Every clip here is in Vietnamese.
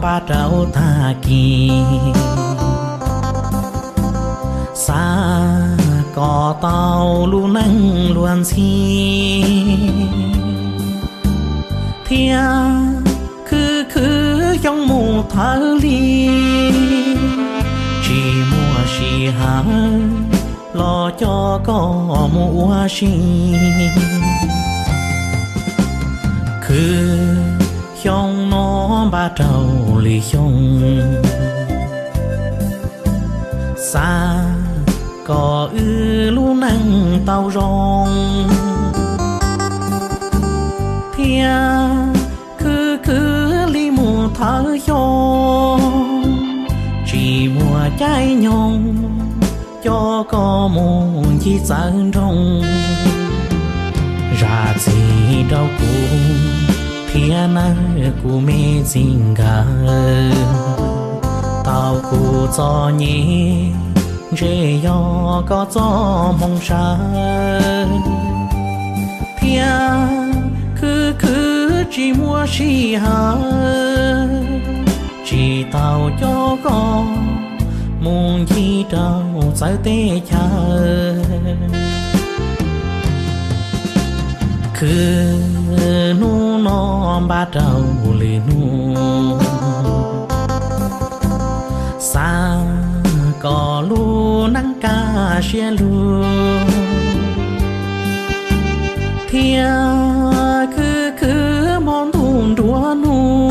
ba trâu ta kỳ. Xa có tàu lu nâng luôn xi thia cứ cứ trong mù thở ly. Chỉ mua xì hả lo cho có mua xì. Cứ trong nó ba trâu lì chong xa có ư lu năng tàu rong thia cứ cứ li mù thở cho chỉ mùa trái nhong cho có mù chỉ sáng trong ra gì đâu cũng thiên của mê dinh gà tao của cho nhé rê yo có cho mong sa thiên cứ cứ chỉ mua chỉ hà chỉ tao cho con muốn chi đâu sai tê cha cứ nu nó ba trâu lì nu xa có lu nắng ca xe lu thia cứ cứ món thùng đua nu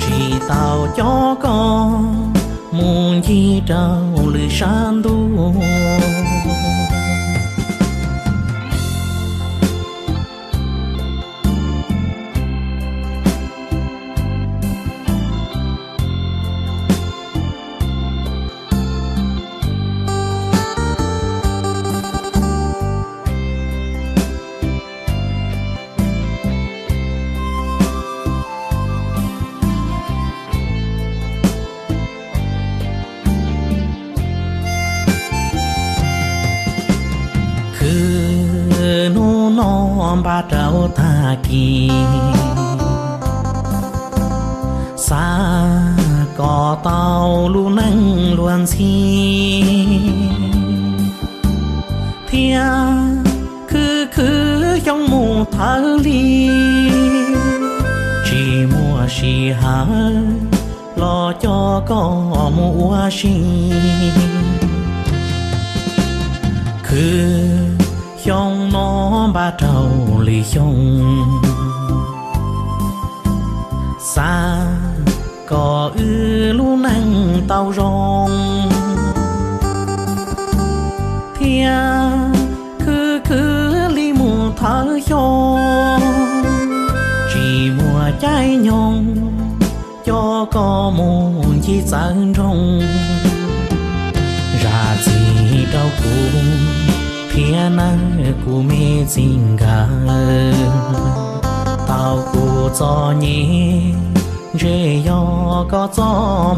chỉ tao cho con muốn chi đâu lì san du ba trâu ta kỳ. Xa có tàu lu nâng luôn xi thia cứ cứ trong mù thở ly. Chỉ mua xì hà lo cho có mua xì. Cứ ba trâu lì chung xa có ư, lu năng tàu rong thia cứ cứ li mù, thở cho chỉ mùa trái nhong cho có muôn chỉ sáng trong ra gì đâu cũng thiên của mê dinh gà tao của cho nhé rê yo có cho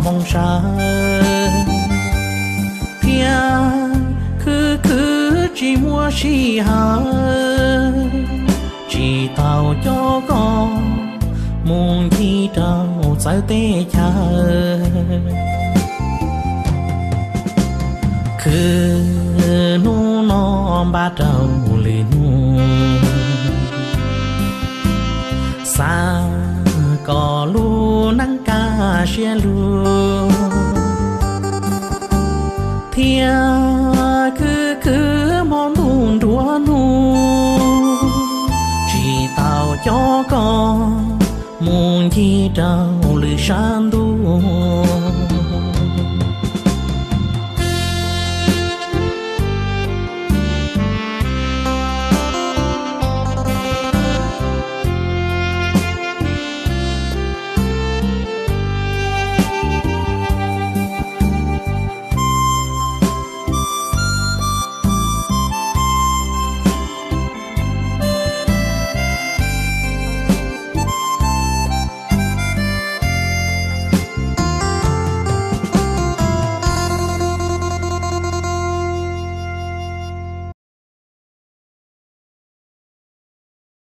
mong sa thiên cứ cứ chỉ mua chỉ hà chỉ tao cho con muốn chi đâu sai tê cha cứ non ba trâu lên xa có lu nắng ca xe lu thia cứ cứ mong thùng đua nu. Chỉ tao cho con muốn chi trâu lì san đua